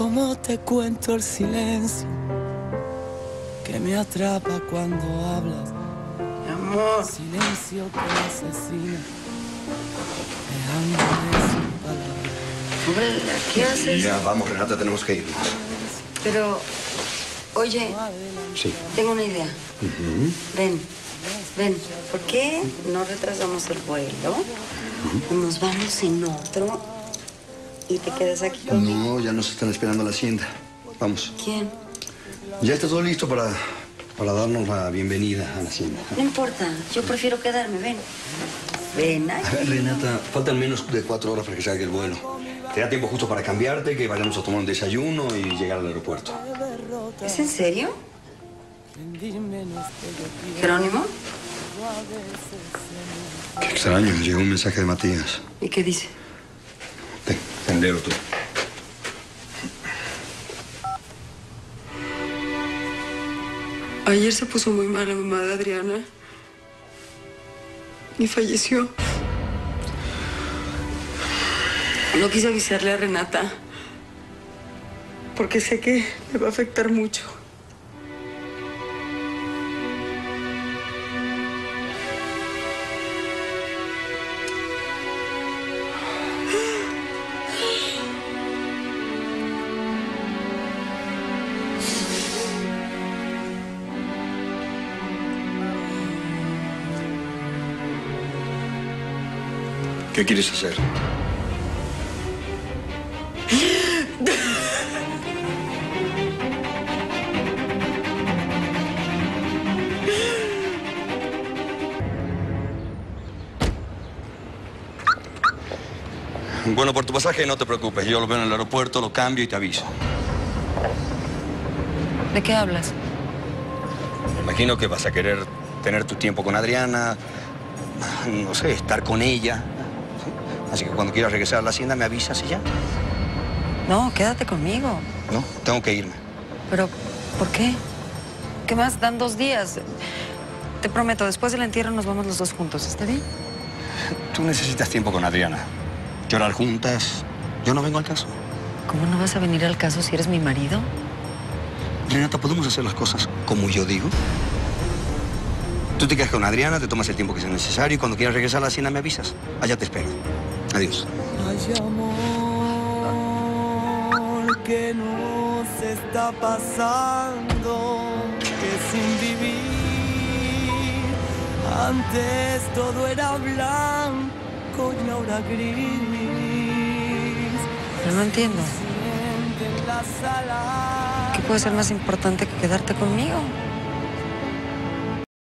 ¿Cómo te cuento el silencio que me atrapa cuando hablas? Mi amor. Silencio que me asesina, dejándome sin palabras. Hombre, ¿qué haces? Ya, vamos, Renata, tenemos que irnos. Pero, oye, Sí. tengo una idea. Ven, ven. ¿Por qué no retrasamos el vuelo? Nos vamos en otro y te quedas aquí conmigo. No, ya nos están esperando a la hacienda. Vamos. ¿Quién? Ya está todo listo para, para darnos la bienvenida a la hacienda. No importa, yo prefiero quedarme, ven. Ven, ay. A ver, Renata, faltan menos de cuatro horas para que salga el vuelo. Te da tiempo justo para cambiarte, que vayamos a tomar un desayuno y llegar al aeropuerto. ¿Es en serio? ¿Jerónimo? Qué extraño, me llegó un mensaje de Matías. ¿Y qué dice? Léelo tú. Ayer se puso muy mal la mamá de Adriana y falleció. No quise avisarle a Renata porque sé que le va a afectar mucho. ¿Qué quieres hacer? Bueno, por tu pasaje no te preocupes. Yo lo veo en el aeropuerto, lo cambio y te aviso. ¿De qué hablas? Me imagino que vas a querer tener tu tiempo con Adriana, no sé, estar con ella. Así que cuando quieras regresar a la hacienda me avisas y ya. No, quédate conmigo. No, tengo que irme. Pero, ¿por qué? ¿Qué más? Dan dos días. Te prometo, después del entierro nos vamos los dos juntos, ¿está bien? Tú necesitas tiempo con Adriana. Llorar juntas. Yo no vengo al caso. ¿Cómo no vas a venir al caso si eres mi marido? Renata, ¿podemos hacer las cosas como yo digo? Tú te quedas con Adriana, te tomas el tiempo que sea necesario y cuando quieras regresar a la hacienda me avisas. Allá te espero. Adiós. Hay amor que nos está pasando, que sin vivir antes todo era blanco y ahora gris. Pero no entiendo. Siente en la sala ¿Qué puede ser más importante que quedarte conmigo?